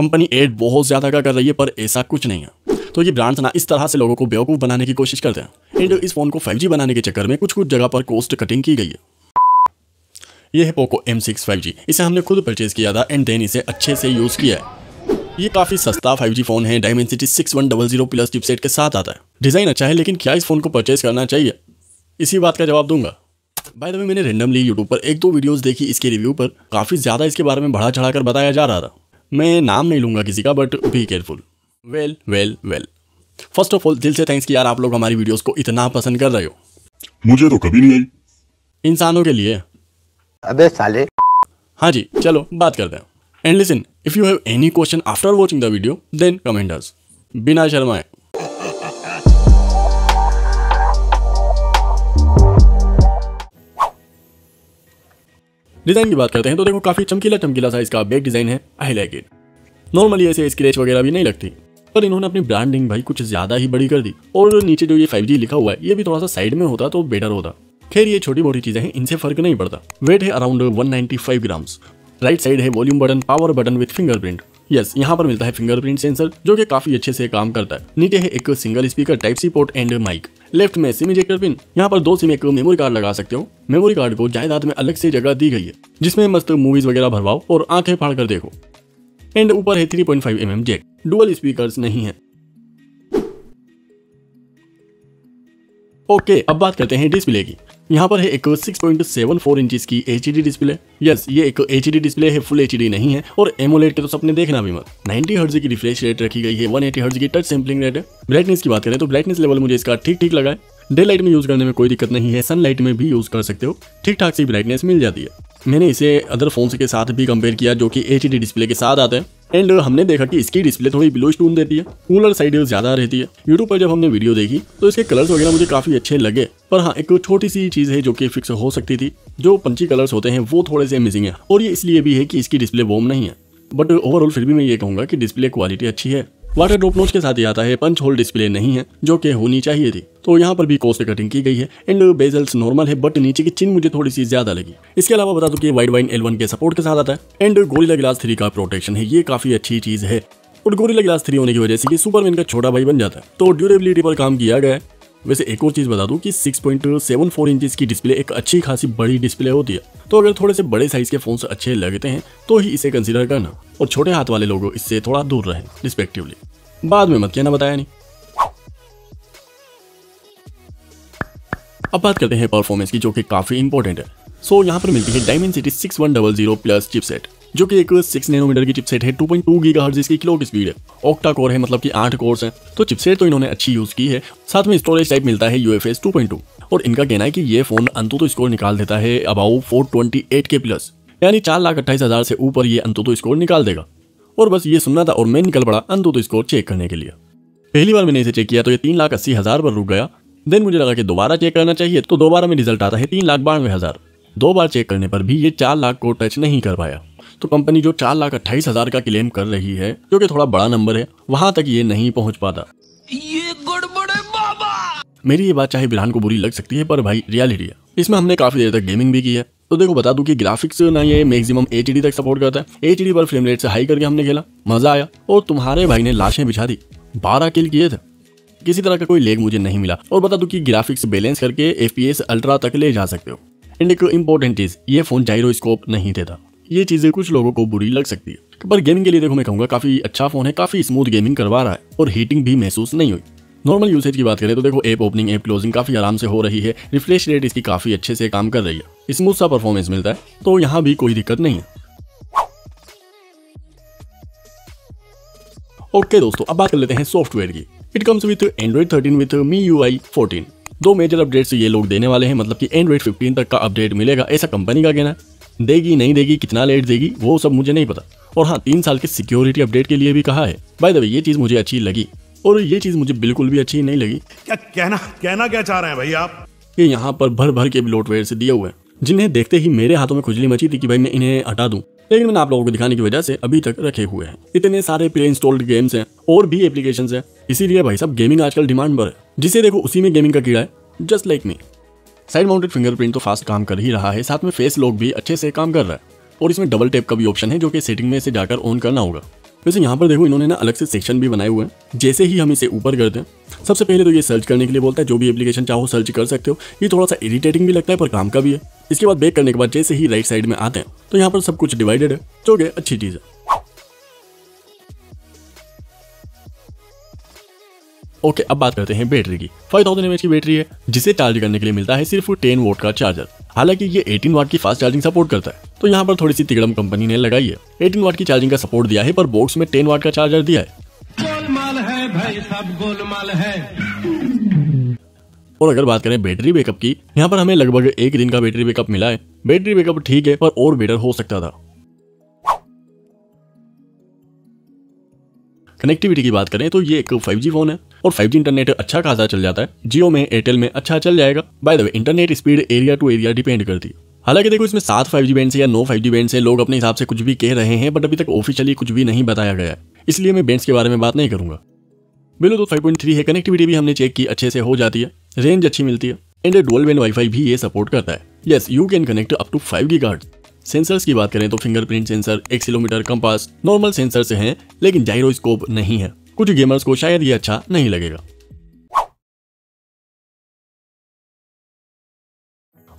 Company add बहुत ज़्यादा का कर रही है, पर ऐसा कुछ नहीं है। तो ये ब्रांड्स ना इस तरह से लोगों को बेवकूफ़ बनाने की कोशिश करते हैं। एंड इस फ़ोन को 5G बनाने के चक्कर में कुछ कुछ जगह पर कॉस्ट कटिंग की गई है। ये है Poco M six five G इसे हमने खुद परचेज किया था एंड देन इसे अच्छे से यूज़ किया है। ये काफ़ी सस्ता 5G फ़ोन है Dimensity six one double zero plus chipset के साथ आता है। डिज़ाइन अच्छा है, लेकिन क्या इस फ़ोन को परचेज करना चाहिए? इसी बात का जवाब दूँगा। बाय द वे मैंने रेंडमली यूट्यूब पर एक दो वीडियोस देखी, इसके रिव्यू पर काफ़ी ज़्यादा इसके बारे में बढ़ा चढ़ा कर बताया जा रहा था। मैं नाम नहीं लूँगा किसी का but be careful well well well first of all दिल से थैंक्स कि यार आप लोग हमारी वीडियोस को इतना पसंद कर रहे हो। मुझे तो कभी नहीं आई। इंसानों के लिए। अबे साले। हाँ जी चलो बात करते हैं। And listen if you have any question after watching the video then comment us बिना शर्माए। डिज़ाइन की बात करते हैं तो देखो काफ़ी चमकीला चमकीला सा इसका बैग डिज़ाइन है आई लाइक इट नॉर्मली ऐसे स्क्रेच वगैरह भी नहीं लगती, पर इन्होंने अपनी ब्रांडिंग भाई कुछ ज़्यादा ही बड़ी कर दी। और नीचे जो ये 5G लिखा हुआ है, ये भी थोड़ा सा साइड में होता तो बेटर होता। खैर, ये छोटी मोटी चीज़ें हैं, इनसे फ़र्क नहीं पड़ता। वेट है अराउंड 195 ग्राम्स राइट साइड है volume button power button with fingerprint yes यहाँ पर मिलता है फिंगरप्रिंट सेंसर जो कि काफ़ी अच्छे से काम करता है। नीचे है एक single speaker type C port and mike left में सिम इजेक्टर पिन यहाँ पर दो सिम एक मेमोरी कार्ड लगा सकते हो। मेमोरी कार्ड को जायदाद में अलग से जगह दी गई है, जिसमें मस्त मूवीज़ वगैरह भरवाओ और आँखें फाड़ कर देखो। एंड ऊपर है 3.5 point mm jack dual speakers नहीं है। ओके अब बात करते हैं डिस्प्ले की। यहाँ पर है एक 6.74 इंचेस की एच डिस्प्ले यस ये एक एच डिस्प्ले है फुल एच नहीं है, और एमोलेट के तो सपने देखना भी मत। 90 हर्ज की रिफ्रेश रेट रखी गई है 180 हर्ज की टच सैम्पलिंग रेट है। ब्राइटनेस की बात करें तो ब्राइटनेस लेवल मुझे इसका ठीक ठीक लगा है। डे लाइट में यूज़ करने में कोई दिक्कत नहीं है, सनलाइट में भी यूज़ कर सकते हो। ठीक ठाक सी ब्राइटनेस मिल जाती है। मैंने इसे अदर फोन्स के साथ भी कंपेयर किया जो कि एच डिस्प्ले के साथ आते हैं। एंड हमने देखा कि इसकी डिस्प्ले थोड़ी ब्लू स्टोन देती है। कूलर साइड ज़्यादा रहती है। यूट्यूब पर जब हमने वीडियो देखी तो इसके कलर्स वगैरह मुझे काफ़ी अच्छे लगे। पर हाँ एक छोटी सी चीज़ है जो कि फिक्स हो सकती थी। जो पंची कलर्स होते हैं, वो थोड़े से मिसिंग है। और ये इसलिए भी है कि इसकी डिस्प्ले वोम नहीं है। बट ओवरऑल फिर भी मैं ये कहूँगा कि डिस्प्ले क्वालिटी अच्छी है। वाटर ड्रॉप नोच के साथ ही आता है पंच होल डिस्प्ले नहीं है, जो कि होनी चाहिए थी। तो यहाँ पर भी कोस्ट कटिंग की गई है। एंड बेजल्स नॉर्मल है बट नीचे की चिन मुझे थोड़ी सी ज़्यादा लगी। इसके अलावा बता दूँ कि वाइड वाइन एल के सपोर्ट के साथ आता है। एंड गोरिल्ला ग्लास थ्री का प्रोटेक्शन है, ये काफ़ी अच्छी चीज़ है। और गोरिल्ला ग्लास थ्री होने की वजह से सुपरमैन का छोटा भाई बन जाता है। तो ड्यूरेबिलिटी पर काम किया गया है। वैसे एक और चीज़ बता दूँ कि 6.74 इंचेस की डिस्प्ले एक अच्छी खासी बड़ी डिस्प्ले होती है। तो अगर थोड़े से बड़े साइज़ के फ़ोन अच्छे लगते हैं तो ही इसे कंसीडर करना। और छोटे हाथ वाले लोगों इससे थोड़ा दूर रहें रिस्पेक्टिवली बाद में मत कहना, बताया नहीं। अब बात करते हैं परफॉर्मेंस की जो कि काफ़ी इंपॉर्टेंट है। सो so, यहाँ पर मिलती है Dimensity six one double zero plus chipset जो कि एक सिक्स नैनोमीटर की चिपसेट है 2.2 पॉइंट गीगाहर्ट्ज इसकी क्लॉक स्पीड है। ऑक्टा कोर है मतलब कि आठ कोर्स है। तो चिपसेट तो इन्होंने अच्छी यूज़ की है। साथ में स्टोरेज टाइप मिलता है यूएफएस 2.2 और इनका कहना है कि ये फ़ोन अंतु तो स्कोर निकाल देता है अबाउ 428 के प्लस यानी चार लाख अट्ठाईस हज़ार से ऊपर ये अंतु तो स्कोर निकाल देगा। और बस ये सुनना था और मैं निकल पड़ा अंतु तो स्कोर चेक करने के लिए। पहली बार मैंने इसे चेक किया तो ये तीन लाख अस्सी हज़ार पर रुक गया। देन मुझे लगा कि दोबारा चेक करना चाहिए तो दोबारा में रिज़ल्ट आता है तीन लाख बानवे हज़ार। दो बार चेक करने पर भी ये चार लाख को टच नहीं कर पाया। तो कंपनी जो चार लाख अट्ठाईस हज़ार का क्लेम कर रही है जो कि थोड़ा बड़ा नंबर है वहाँ तक ये नहीं पहुँच पाता। ये गड़बड़ है बाबा! मेरी ये बात चाहे बिलान को बुरी लग सकती है पर भाई रियलिटी है। इसमें हमने काफ़ी देर तक गेमिंग भी की है। तो देखो बता दूँ कि ग्राफिक्स ना ये मैक्सिमम एच तक सपोर्ट करता है। एच पर फ्रेम रेट से हाई करके हमने खेला। मज़ा आया। और तुम्हारे भाई ने लाशें बिछा दी। बारह किल किए थे। किसी तरह का कोई लेग मुझे नहीं मिला। और बता दूँ कि ग्राफिक्स बैलेंस करके एफ़ अल्ट्रा तक ले जा सकते हो। एंड एक इम्पोर्टेंट चीज़, ये फ़ोन जायरोस्कोप नहीं देता। ये चीज़ें कुछ लोगों को बुरी लग सकती है। पर गेमिंग के लिए देखो, मैं कहूँगा, काफ़ी अच्छा फ़ोन है, काफ़ी स्मूथ गेमिंग करवा रहा है। और हीटिंग भी महसूस नहीं हुई। नॉर्मल यूसेज की बात करें तो देखो ऐप ओपनिंग ऐप क्लोजिंग काफ़ी आराम से हो रही है। रिफ्रेश रेट इसकी काफ़ी अच्छे से काम कर रही है। स्मूथ सा परफॉर्मेंस मिलता है। तो यहाँ भी कोई दिक्कत नहीं है। ओके दोस्तों अब बात कर लेते हैं सॉफ्टवेयर की। It comes with Android 13 with MIUI fourteen दो मेजर अपडेट्स ये लोग देने वाले हैं मतलब कि एंड्रॉइड 15 तक का अपडेट मिलेगा ऐसा कंपनी का कहना है। देगी नहीं देगी कितना लेट देगी वो सब मुझे नहीं पता। और हाँ तीन साल के सिक्योरिटी अपडेट के लिए भी कहा है। बाय द वे ये चीज़ मुझे अच्छी लगी। और ये चीज़ मुझे बिल्कुल भी अच्छी नहीं लगी। क्या कहना कहना क्या चाह रहे हैं भाई आप? ये यहाँ पर भर भर के ब्लोटवेयर से दिए हुए हैं। जिन्हें देखते ही मेरे हाथों में खुजली मची थी कि भाई मैं इन्हें हटा दूँ। लेकिन मैंने आप लोगों को दिखाने की वजह से अभी तक रखे हुए हैं। इतने सारे प्री इंस्टॉल्ड गेम्स हैं और भी एप्लीकेशन हैं। इसीलिए भाई साहब गेमिंग आजकल डिमांड पर है। जिसे देखो, उसी में गेमिंग का कीड़ा है। Just like me side mounted fingerprint तो फास्ट काम कर ही रहा है। साथ में फेस लॉक भी अच्छे से काम कर रहा है। और इसमें डबल टेप का भी ऑप्शन है, जो कि सेटिंग में से जाकर ऑन करना होगा। वैसे यहाँ पर देखो, इन्होंने ना अलग से सेक्शन भी बनाए हुए हैं। जैसे ही हम इसे ऊपर करते हैं, सबसे पहले तो ये सर्च करने के लिए बोलता है, जो भी एप्लीकेशन चाहो सर्च कर सकते हो। ये थोड़ा सा इरिटेटिंग भी लगता है, पर काम का भी है। इसके बाद बैक करने के बाद जैसे ही राइट साइड में आते हैं तो यहाँ पर सब कुछ डिवाइडेड है, जो कि अच्छी चीज़ है। ओके अब बात करते हैं बैटरी की। 5000 थाउज़ेंड की बैटरी है, जिसे चार्ज करने के लिए मिलता है सिर्फ़ 10 वोट का चार्जर हालाँकि ये 18 वाट की फास्ट चार्जिंग सपोर्ट करता है। तो यहाँ पर थोड़ी सी तिगड़म कंपनी ने लगाई है। 18 वाट की चार्जिंग का सपोर्ट दिया है, पर बॉक्स में 10 वाट का चार्जर दिया है। गोलमाल है भाई सब गोलमाल है। और अगर बात करें बैटरी बैकअप की, यहाँ पर हमें लगभग एक दिन का बैटरी बैकअप मिला है। बैटरी बैकअप ठीक है, पर और बेटर हो सकता था। कनेक्टिविटी की बात करें तो ये एक 5G फ़ोन है और 5G इंटरनेट अच्छा खासा चल जाता है। जियो में एयरटेल में अच्छा चल जाएगा। By the way internet speed area to area depend करती है। हालाँकि देखो, इसमें सात 5G बैंड से या नो 5G बैंड से लोग अपने हिसाब से कुछ भी कह रहे हैं बट अभी तक ऑफिशियली कुछ भी नहीं बताया गया है। इसलिए मैं बैंड्स के बारे में बात नहीं करूँगा। ब्लूटूथ 5.3 है। कनेक्टिविटी भी हमने चेक की, अच्छे से हो जाती है। रेंज अच्छी मिलती है। एंड डुअल बैंड वाईफाई भी ये सपोर्ट करता है। Yes you can connect up to five gigahertz sensors की बात करें तो fingerprint sensor accelerometer compass normal sensor से हैं, लेकिन जाइरोस्कोप नहीं है। कुछ गेमर्स को शायद ये अच्छा नहीं लगेगा।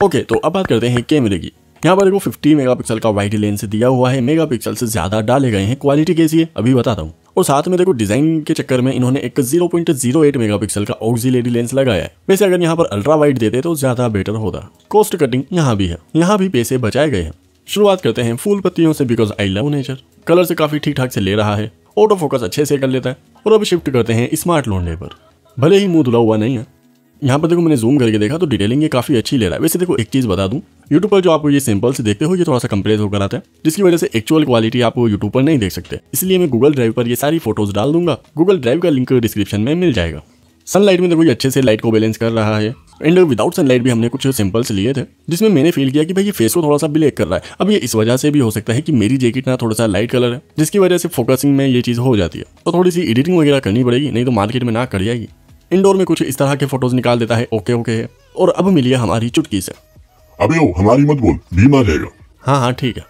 ओके तो अब बात करते हैं कैमरे की। यहाँ पर देखो 50 मेगापिक्सल का वाइड लेंस दिया हुआ है। मेगापिक्सल से ज़्यादा डाले गए हैं। क्वालिटी कैसी है? अभी बताता हूँ। और साथ में देखो डिज़ाइन के चक्कर में इन्होंने एक 0.08 मेगापिक्सल का ऑक्सिलरी लेंस लगाया है। वैसे अगर यहाँ पर अल्ट्रा वाइड देते तो ज़्यादा बेटर होता। कॉस्ट कटिंग यहाँ भी है। यहाँ भी पैसे बचाए गए हैं। शुरुआत करते हैं फूल पत्तियों से because I love nature colour से काफ़ी ठीक ठाक से ले रहा है। ऑटो फोकस अच्छे से कर लेता है। और अब शिफ्ट करते हैं स्मार्ट लोंडे पर। भले ही मुँह धुला हुआ नहीं है। यहाँ पर देखो, मैंने जूम करके देखा तो डिटेलिंग ये काफ़ी अच्छी ले रहा है। वैसे देखो, एक चीज़ बता दूँ। यूट्यूब पर जो आप ये सिंपल से देखते हो, ये थोड़ा सा कंप्रेस होकर आता है, जिसकी वजह से एक्चुअल क्वालिटी आप यूट्यूब पर नहीं देख सकते। इसलिए मैं गूगल ड्राइव पर ये सारी फ़ोटोज़ डाल दूँगा। गूगल ड्राइव का लिंक डिस्क्रिप्शन में मिल जाएगा। सनलाइट में देखो, ये अच्छे से लाइट को बैलेंस कर रहा है। एंड विदाउट सनलाइट भी हमने कुछ सिंपल्स लिए थे, जिसमें मैंने फील किया कि भाई ये फेस को थोड़ा सा ब्लैक कर रहा है। अब ये इस वजह से भी हो सकता है कि मेरी जैकेट ना थोड़ा सा लाइट कलर है, जिसकी वजह से फोकसिंग में ये चीज़ हो जाती है। तो थोड़ी सी एडिटिंग वगैरह करनी पड़ेगी, नहीं तो मार्केट में ना कर जाएगी। इंडोर में कुछ इस तरह के फ़ोटोज़ निकाल देता है ओके ओके है। और अब मिली है हमारी चुटकी से। अबे ओ, हमारी मत बोल भीम आ जाएगा हाँ हाँ ठीक है।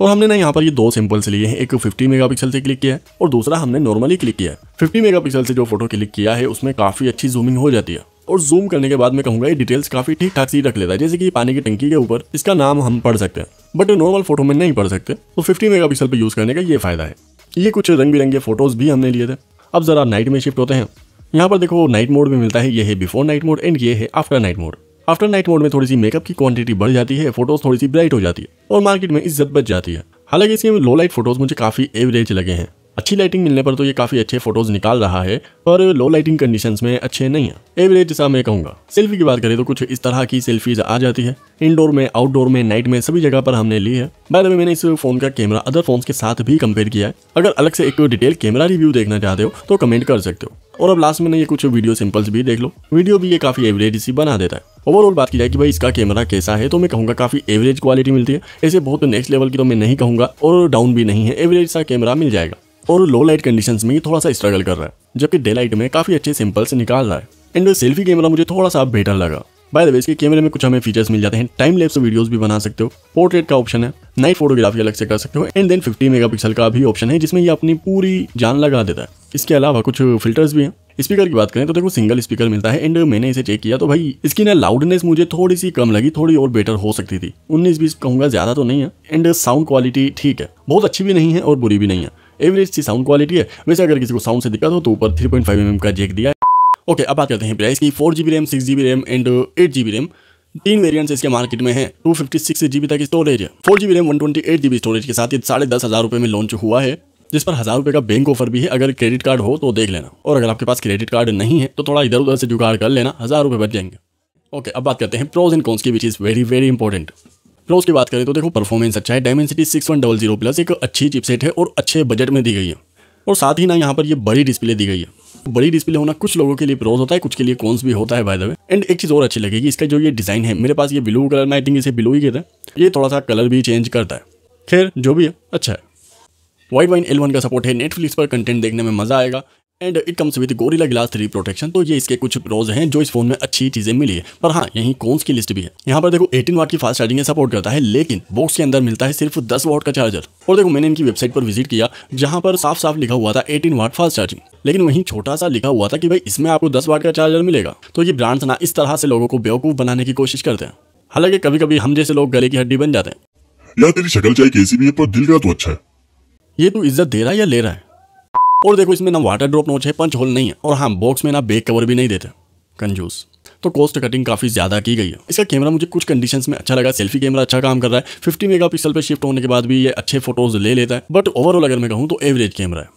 और हमने ना यहाँ पर ये दो सिंपल्स लिए हैं, एक 50 मेगापिक्सल से क्लिक किया है, और दूसरा हमने नॉर्मली क्लिक किया है। 50 मेगापिक्सल से जो फ़ोटो क्लिक किया है, उसमें काफ़ी अच्छी जूमिंग हो जाती है। और जूम करने के बाद मैं कहूँगा, ये डिटेल्स काफ़ी ठीक ठाक सी रख लेता है, जैसे कि पानी की टंकी के ऊपर, इसका नाम हम पढ़ सकते हैं। बट नॉर्मल फ़ोटो में नहीं पढ़ सकते तो 50 मेगापिक्सल पे यूज़ करने का ये फ़ायदा है। ये कुछ रंग बिरंगे फ़ोटोज़ भी हमने लिए थे। अब ज़रा नाइट में शिफ्ट होते हैं। यहाँ पर देखो नाइट मोड में मिलता है, ये है बिफोर नाइट मोड एंड ये है after night mode after night mode में थोड़ी सी मेकअप की क्वांटिटी बढ़ जाती है फ़ोटोज़ थोड़ी सी ब्राइट हो जाती है और मार्केट में इज़्ज़त बच जाती है। हालाँकि इसके लो लाइट फ़ोटोज़ मुझे काफ़ी एवरेज लगे हैं। अच्छी लाइटिंग मिलने पर तो ये काफ़ी अच्छे फ़ोटोज़ निकाल रहा है, पर लो लाइटिंग कंडीशंस में अच्छे नहीं है। एवरेज जैसा मैं कहूँगा। सेल्फी की बात करें तो कुछ इस तरह की सेल्फीज आ जाती है। इंडोर में आउटडोर में नाइट में सभी जगह पर हमने ली है। बाद में मैंने इस फ़ोन का कैमरा अदर फ़ोन के साथ भी कंपेयर किया है। अगर अलग से एक डिटेल कैमरा रिव्यू देखना चाहते हो तो कमेंट कर सकते हो। और अब लास्ट में ये कुछ वीडियो सिंपल्स भी देख लो। वीडियो भी ये काफ़ी एवरेज सी बना देता है। ओवरऑल बात की जाए कि भाई इसका कैमरा कैसा है तो मैं कहूँगा काफ़ी एवरेज क्वालिटी मिलती है। ऐसे बहुत नेक्स्ट लेवल की तो मैं नहीं कहूँगा और डाउन भी नहीं है एवरेज सा कैमरा मिल जाएगा। और लो लाइट कंडीशंस में थोड़ा सा स्ट्रगल कर रहा है जबकि डे लाइट में काफ़ी अच्छे सिंपल्स निकाल रहा है। एंड सेल्फी कैमरा मुझे थोड़ा सा बेटर लगा। बाय द वे इसके कैमरे में कुछ हमें फीचर्स मिल जाते हैं। टाइम लेप्स वीडियोस भी बना सकते हो। पोर्ट्रेट का ऑप्शन है। नाइट फोटोग्राफी अलग से कर सकते हो। एंड देन 50 मेगापिक्सल का भी ऑप्शन है, जिसमें ये अपनी पूरी जान लगा देता है। इसके अलावा कुछ फिल्टर्स भी हैं। स्पीकर की बात करें तो देखो सिंगल स्पीकर मिलता है, एंड मैंने इसे चेक किया तो भाई इसकी ना लाउडनेस मुझे थोड़ी सी कम लगी, थोड़ी और बेटर हो सकती थी। उन्नीस बीस कहूँगा ज़्यादा तो नहीं है, एंड साउंड क्वालिटी ठीक है। बहुत अच्छी भी नहीं है और बुरी भी नहीं है। एवरेज सी साउंड क्वालिटी है। वैसे अगर किसी को साउंड से दिक्कत हो तो ऊपर थ्री पॉइंट फाइव एम का जेक दिया है। ओके अब बात करते हैं प्राइस की। Four GB RAM six GB RAM and eight GB RAM तीन वेरिएंट्स इसके मार्केट में है। टू फिफ्टी सिक्स जीबी तक स्टोरेज है। Four GB RAM one twenty eight GB storage के साथ ये साढ़े दस हज़ार रुपये में लॉन्च हुआ है। जिस पर हज़ार रुपये का बैंक ऑफ़र भी है, अगर क्रेडिट कार्ड हो तो देख लेना। और अगर आपके पास क्रेडिट कार्ड नहीं है तो थोड़ा इधर उधर से जुगाड़ कर लेना, हज़ार रुपये बच जाएँगे। ओके अब बात करते हैं प्रोज एंड कॉन्स की which is very very important pros की बात करें तो देखो परफॉर्मेंस अच्छा है Dimensity six one double zero plus एक अच्छी चिपसेट है और अच्छे बजट में दी गई है। और साथ ही ना यहाँ पर ये बड़ी डिस्प्ले दी गई है। बड़ी डिस्प्ले होना कुछ लोगों के लिए प्रोज होता है, कुछ के लिए कॉन्स भी होता है बाय द वे एंड एक चीज़ और अच्छी लगेगी, इसका जो ये डिज़ाइन है, मेरे पास ये ब्लू कलर में आई थिंक इसे ब्लू ही कहते हैं। ये थोड़ा सा कलर भी चेंज करता है। खैर, जो भी है अच्छा है। वाइट वाइन एल का सपोर्ट है नेटफ्लिक्स पर कंटेंट देखने में मज़ा आएगा and it comes with Gorilla glass three protection तो ये इसके कुछ प्रोज हैं जो इस फ़ोन में अच्छी चीज़ें मिली है। पर हाँ यहीं कौन की लिस्ट भी है। यहाँ पर देखो 18 वाट की फास्ट चार्जिंग सपोर्ट करता है, लेकिन बॉक्स के अंदर मिलता है सिर्फ़ 10 वाट का चार्जर और देखो, मैंने इनकी वेबसाइट पर विज़िट किया, जहाँ पर साफ़ साफ़ लिखा हुआ था 18 वाट फास्ट चार्जिंग लेकिन वहीं छोटा सा लिखा हुआ था कि भाई, इसमें आपको 10 वाट का चार्जर मिलेगा। तो ये ब्रांड्स ना इस तरह से लोगों को बेवकूफ़ बनाने की कोशिश करते हैं। हालाँकि कभी कभी हम जैसे लोग गले की हड्डी बन जाते हैं। यार, तेरी शक्ल चाहे कैसी भी है, पर दिल का तो अच्छा है। ये तू इज़्ज़त दे रहा है या ले रहा है? और देखो, इसमें ना वाटर ड्रॉप नोच है पंच होल नहीं है। और हाँ बॉक्स में ना बैक कवर भी नहीं देते। कंजूस तो कॉस्ट कटिंग काफ़ी ज़्यादा की गई है। इसका कैमरा मुझे कुछ कंडीशंस में अच्छा लगा। सेल्फी कैमरा अच्छा काम कर रहा है। 50 मेगापिक्सल पे शिफ्ट होने के बाद भी ये अच्छे फ़ोटोज़ ले लेता है। बट ओवरऑल अगर मैं कहूँ तो एवरेज कैमरा है।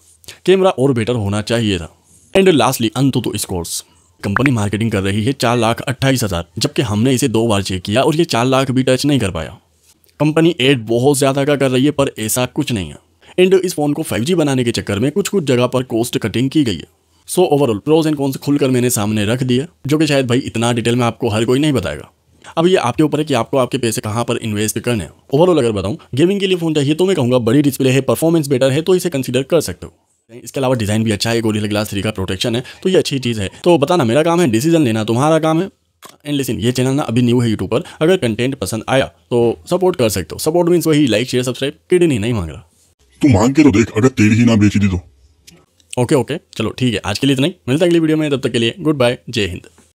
कैमरा और बेटर होना चाहिए था। एंड लास्टली अंत तो स्कोर्स कंपनी मार्केटिंग कर रही है चार लाख अट्ठाईस हज़ार। जबकि हमने इसे दो बार चेक किया और ये चार लाख भी टच नहीं कर पाया। कंपनी एड बहुत ज़्यादा का कर रही है, पर ऐसा कुछ नहीं है। एंड इस फ़ोन को 5G बनाने के चक्कर में कुछ कुछ जगह पर कॉस्ट कटिंग की गई है। So overall pros and cons खुलकर मैंने सामने रख दिया जो कि शायद भाई इतना डिटेल में आपको हर कोई नहीं बताएगा। अब ये आपके ऊपर है कि आपको आपके पैसे कहाँ पर इन्वेस्ट करने हैं। ओवरऑल अगर बताऊँ गेमिंग के लिए फ़ोन चाहिए तो मैं कहूँगा बड़ी डिस्प्ले है परफॉर्मेंस बेटर है तो इसे कंसीडर कर सकते हो। इसके अलावा डिज़ाइन भी अच्छा है गोरिल्ला ग्लास थ्री का प्रोटेक्शन है तो ये अच्छी चीज़ है। तो बताना मेरा काम है डिसीज़न लेना तुम्हारा काम है। एंड लिसन ये चैनल ना अभी न्यू है यूट्यूब पर, अगर कंटेंट पसंद आया तो सपोर्ट कर सकते हो। सपोर्ट मीन्स वही लाइक शेयर सब्सक्राइब किडनी नहीं मांग रहा। तू मांग के तो देख, अगर तेल ही ना बेच दी तो। ओके ओके चलो, ठीक है, आज के लिए इतना ही। मिलता अगली वीडियो में, तब तक के लिए गुड बाय जय हिंद।